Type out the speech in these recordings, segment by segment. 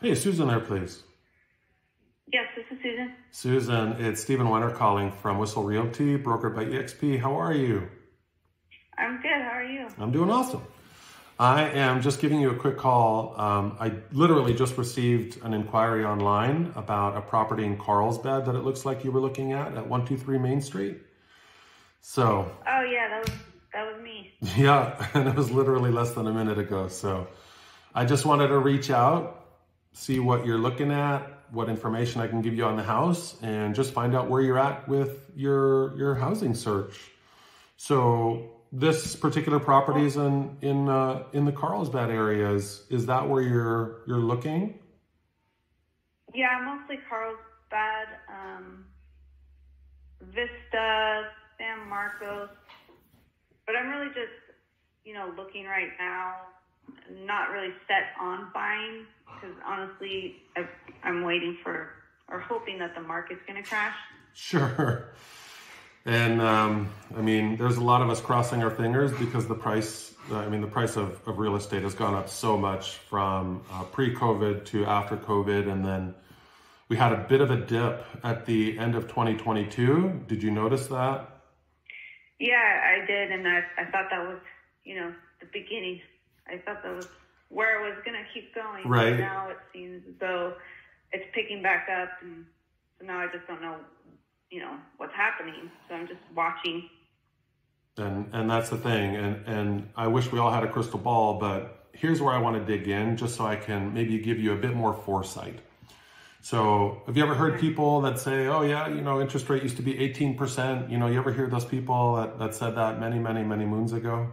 Hey, Susan there, please. Yes, this is Susan. Susan, it's Steven Wener calling from Whistle Realty, brokered by EXP. How are you? I'm good. How are you? I'm doing awesome. I am just giving you a quick call. Um, I literally just received an inquiry online about a property in Carlsbad that it looks like you were looking at at 123 Main Street. So. Oh yeah, that was that was me. Yeah, and it was literally less than a minute ago. So I just wanted to reach out, see what you're looking at, what information I can give you on the house, and just find out where you're at with your your housing search. So this particular property is in in uh, in the Carlsbad area. Is is that where you're you're looking? Yeah, mostly Carlsbad, um, Vista, San Marcos, but I'm really just you know looking right now, not really set on buying because honestly, i I'm waiting for or hoping that the market's going to crash. Sure. And um, I mean, there's a lot of us crossing our fingers because the price, I mean, the price of, of real estate has gone up so much from uh, pre COVID to after COVID. And then we had a bit of a dip at the end of 2022. Did you notice that? Yeah, I did. And I, I thought that was, you know, the beginning. I thought that was where it was going to keep going. Right. now it seems as though it's picking back up. And so now I just don't know you know what's happening. So I'm just watching. And and that's the thing. And and I wish we all had a crystal ball, but here's where I want to dig in, just so I can maybe give you a bit more foresight. So have you ever heard people that say, oh yeah, you know, interest rate used to be 18%. You know, you ever hear those people that, that said that many, many, many moons ago?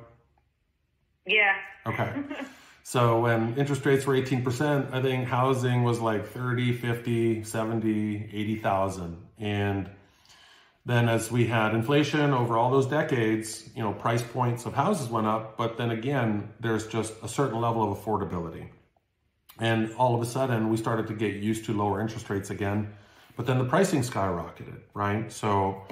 Yeah. Okay. so when interest rates were 18%, I think housing was like 30, 50, 70, 80,000. And then as we had inflation over all those decades, you know, price points of houses went up, but then again, there's just a certain level of affordability. And all of a sudden, we started to get used to lower interest rates again, but then the pricing skyrocketed, right? So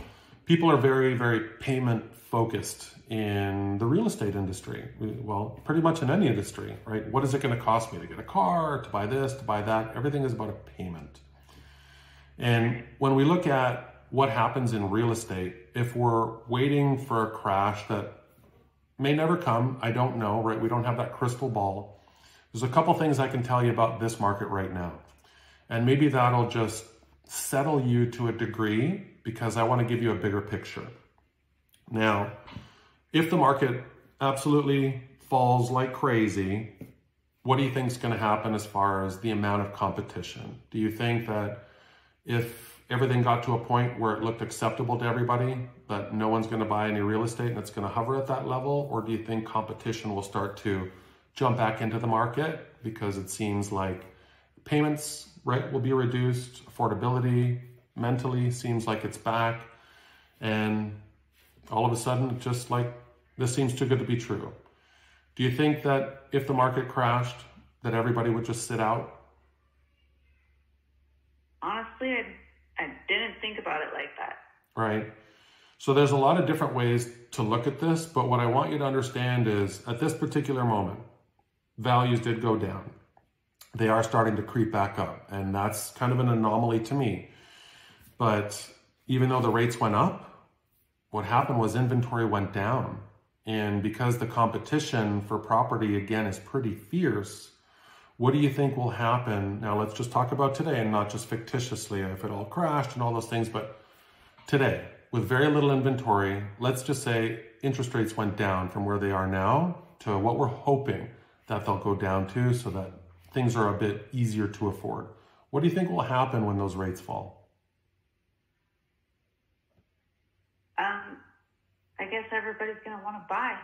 people are very, very payment focused in the real estate industry. Well, pretty much in any industry, right? What is it going to cost me to get a car, to buy this, to buy that? Everything is about a payment. And when we look at what happens in real estate if we're waiting for a crash that may never come. I don't know, right? We don't have that crystal ball. There's a couple things I can tell you about this market right now. And maybe that'll just settle you to a degree because I want to give you a bigger picture. Now, if the market absolutely falls like crazy, what do you think is going to happen as far as the amount of competition? Do you think that if everything got to a point where it looked acceptable to everybody that no one's going to buy any real estate and it's going to hover at that level? Or do you think competition will start to jump back into the market because it seems like payments right will be reduced, affordability mentally seems like it's back, and all of a sudden, just like this seems too good to be true. Do you think that if the market crashed, that everybody would just sit out? Honestly, I I didn't think about it like that. Right. So there's a lot of different ways to look at this, but what I want you to understand is at this particular moment, values did go down. They are starting to creep back up, and that's kind of an anomaly to me. But even though the rates went up, what happened was inventory went down. And because the competition for property again is pretty fierce, what do you think will happen? Now, let's just talk about today and not just fictitiously if it all crashed and all those things, but today, with very little inventory, let's just say interest rates went down from where they are now to what we're hoping that they'll go down to so that things are a bit easier to afford. What do you think will happen when those rates fall? Um, I guess everybody's going to want to buy.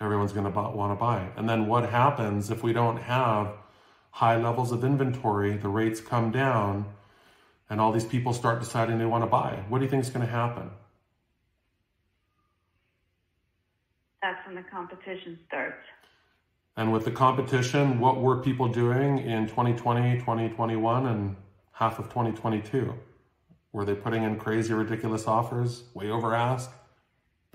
Everyone's going to want to buy. And then what happens if we don't have high levels of inventory, the rates come down, and all these people start deciding they want to buy. What do you think is going to happen? That's when the competition starts. And with the competition, what were people doing in 2020, 2021, and half of 2022? Were they putting in crazy, ridiculous offers, way over ask?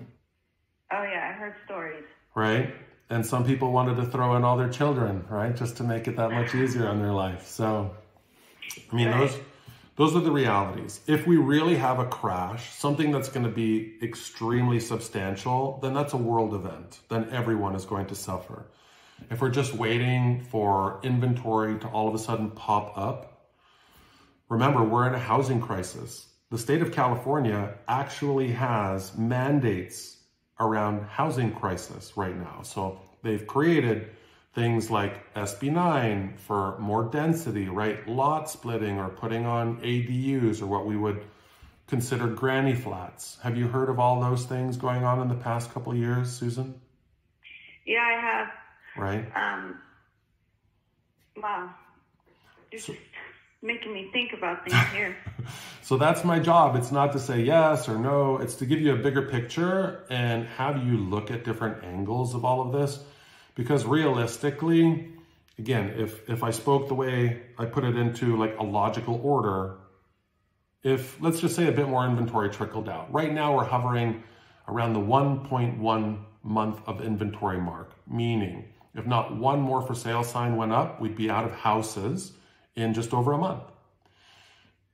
Oh, yeah, I heard stories. Right? and some people wanted to throw in all their children, right, just to make it that much easier on their life. So, I mean, Right. those those are the realities. If we really have a crash, something that's going to be extremely substantial, then that's a world event. Then everyone is going to suffer. If we're just waiting for inventory to all of a sudden pop up, remember we're in a housing crisis. The state of California actually has mandates around housing crisis right now. So they've created things like SB9 for more density, right? Lot splitting or putting on ADUs or what we would consider granny flats. Have you heard of all those things going on in the past couple years, Susan? Yeah, I have. Right? Um, wow. You're just making me think about things here. So that's my job. It's not to say yes or no, it's to give you a bigger picture and have you look at different angles of all of this. Because realistically, again, if if I spoke the way I put it into like a logical order, if let's just say a bit more inventory trickled out. Right now we're hovering around the 1.1 month of inventory mark, meaning if not one more for sale sign went up, we'd be out of houses in just over a month.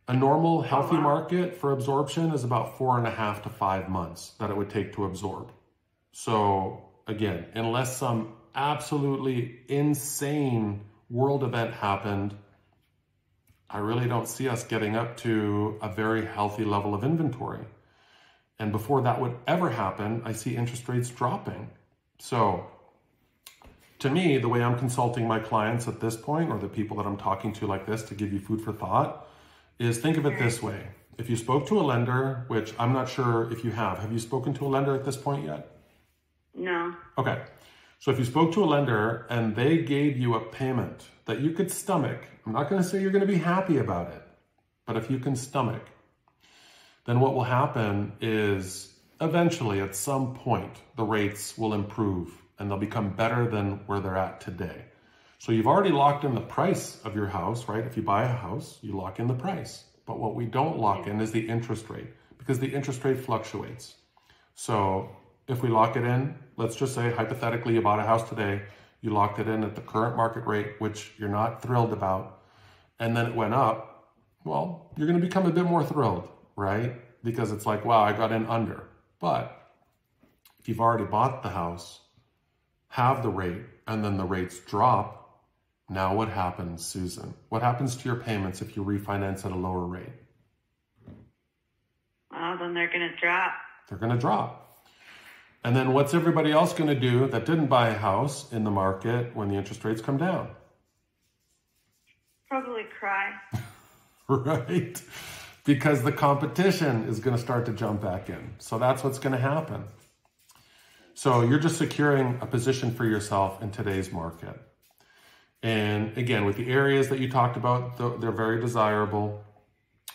A normal healthy market for absorption is about four and a half to five months that it would take to absorb. So again, unless some absolutely insane world event happened, I really don't see us getting up to a very healthy level of inventory. And before that would ever happen, I see interest rates dropping. So to me, the way I'm consulting my clients at this point, or the people that I'm talking to like this to give you food for thought, is think of it this way. If you spoke to a lender, which I'm not sure if you have, have you spoken to a lender at this point yet? No. Okay. So if you spoke to a lender and they gave you a payment that you could stomach, I'm not going to say you're going to be happy about it, but if you can stomach, then what will happen is eventually at some point the rates will improve and they'll become better than where they're at today. So you've already locked in the price of your house, right? If you buy a house, you lock in the price. But what we don't lock in is the interest rate because the interest rate fluctuates. So if we lock it in, let's just say hypothetically you bought a house today, you locked it in at the current market rate, which you're not thrilled about, and then it went up, well, you're going to become a bit more thrilled, right? Because it's like, wow, I got in under. But if you've already bought the house, have the rate, and then the rates drop, now what happens, Susan? What happens to your payments if you refinance at a lower rate? Well, then they're going to drop. They're going to drop. And then what's everybody else going to do that didn't buy a house in the market when the interest rates come down? Probably cry. right? Because the competition is going to start to jump back in. So that's what's going to happen. So you're just securing a position for yourself in today's market. And again, with the areas that you talked about, they're very desirable,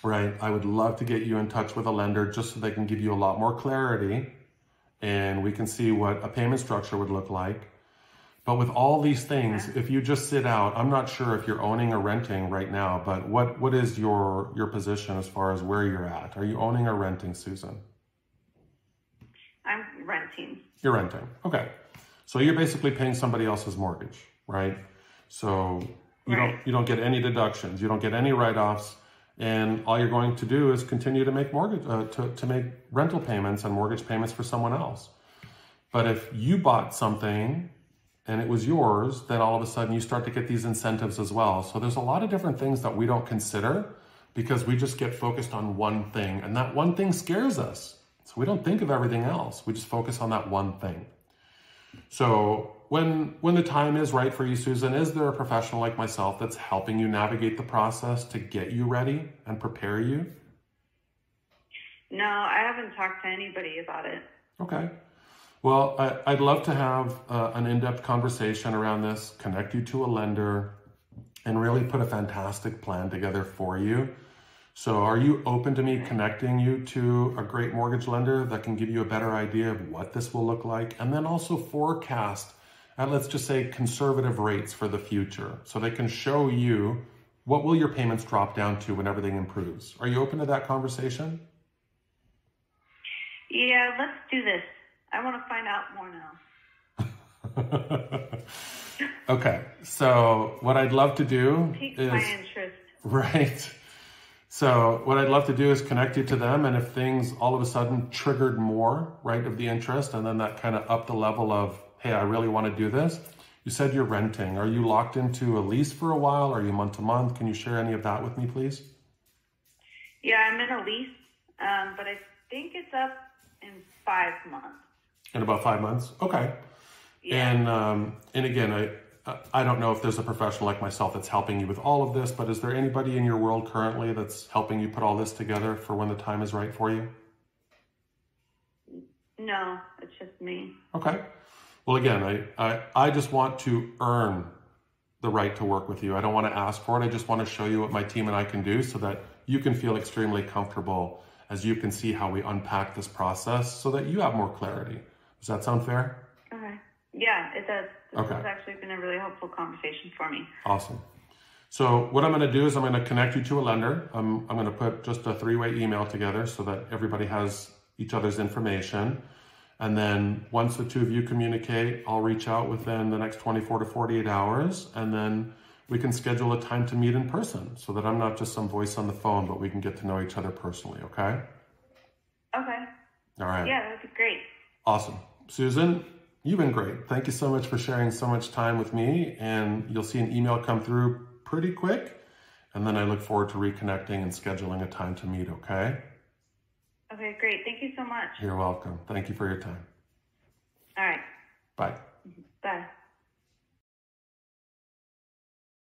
right? I would love to get you in touch with a lender just so they can give you a lot more clarity and we can see what a payment structure would look like. But with all these things, if you just sit out, I'm not sure if you're owning or renting right now, but what, what is your, your position as far as where you're at? Are you owning or renting, Susan? Renting. You're renting. Okay. So you're basically paying somebody else's mortgage, right? So you Right. don't you don't get any deductions, you don't get any write-offs, and all you're going to do is continue to make mortgage uh, to to make rental payments and mortgage payments for someone else. But if you bought something and it was yours, then all of a sudden you start to get these incentives as well. So there's a lot of different things that we don't consider because we just get focused on one thing, and that one thing scares us. So we don't think of everything else. We just focus on that one thing. So when when the time is right for you, Susan, is there a professional like myself that's helping you navigate the process to get you ready and prepare you? No, I haven't talked to anybody about it. Okay. Well, I, I'd love to have uh, an in-depth conversation around this, connect you to a lender, and really put a fantastic plan together for you. So, are you open to me connecting you to a great mortgage lender that can give you a better idea of what this will look like, and then also forecast at let's just say conservative rates for the future, so they can show you what will your payments drop down to when everything improves. Are you open to that conversation? Yeah, let's do this. I want to find out more now. okay, so what I'd love to do is my interest. right. So what I'd love to do is connect you to them, and if things all of a sudden triggered more, right, of the interest, and then that kind of upped the level of, hey, I really want to do this. You said you're renting. Are you locked into a lease for a while? Are you month to month? Can you share any of that with me, please? Yeah, I'm in a lease, um, but I think it's up in five months. In about five months. Okay. Yeah. And um, and again, I I don't know if there's a professional like myself that's helping you with all of this, but is there anybody in your world currently that's helping you put all this together for when the time is right for you? No, it's just me. Okay. Well, again, I, I, I just want to earn the right to work with you. I don't want to ask for it. I just want to show you what my team and I can do so that you can feel extremely comfortable as you can see how we unpack this process so that you have more clarity. Does that sound fair? Yeah, it does. This Okay. has actually been a really helpful conversation for me. Awesome. So what I'm going to do is I'm going to connect you to a lender. I'm, I'm going to put just a three-way email together so that everybody has each other's information. And then once the two of you communicate, I'll reach out within the next 24 to 48 hours. And then we can schedule a time to meet in person so that I'm not just some voice on the phone, but we can get to know each other personally. Okay. Okay. All right. Yeah, that'd be great. Awesome. Susan, you've been great. Thank you so much for sharing so much time with me. And you'll see an email come through pretty quick. And then I look forward to reconnecting and scheduling a time to meet, okay? Okay, great. Thank you so much. You're welcome. Thank you for your time. All right. Bye. Bye.